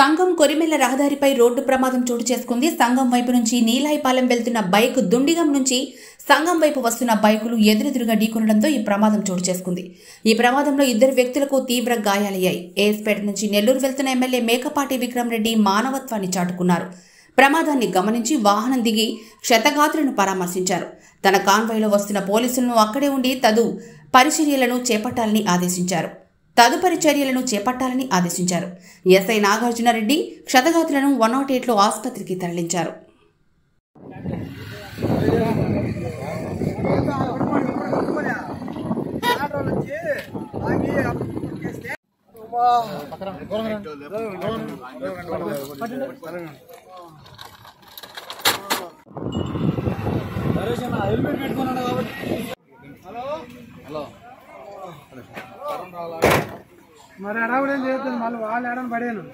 సంఘం కొరిమెల్ల రహదారిపై రోడ్డు ప్రమాదం చోటు చేసుకుంది. సంఘం వైపు నుంచి నీలాయిపాలెం వెళ్తున్న బైక్ దుండిగం నుంచి సంఘం వైపు వస్తున్న బైకులు ఎదురెదురుగా ఢీకొనడంతో ఈ ప్రమాదం చోటు చేసుకుంది. ఈ ప్రమాదంలో ఇద్దరు వ్యక్తులకు తీవ్ర గాయాలయ్యాయి. ఏస్పేట నుంచి నెల్లూరు వెళ్తున్న ఎమ్మెల్యే మేకపాటి విక్రమ్ రెడ్డి మానవత్వాన్ని చాటుకున్నారు. ప్రమాదాన్ని గమనించి వాహనం దిగి క్షతగాత్రులను పరామర్శించారు. తన కాన్వాయ్లో వస్తున్న పోలీసులను అక్కడే ఉండి తదు పరిచర్యలను చేపట్టాలని ఆదేశించారు. తదుపరి చర్యలను చేపట్టాలని ఆదేశించారు. ఎస్ఐ నాగార్జునరెడ్డి క్షతగాతులను వన్ నాట్ ఎయిట్లో ఆసుపత్రికి తరలించారు. మరి అడవుడు ఏం చేస్తుంది మళ్ళీ వాళ్ళు ఎడని పడేను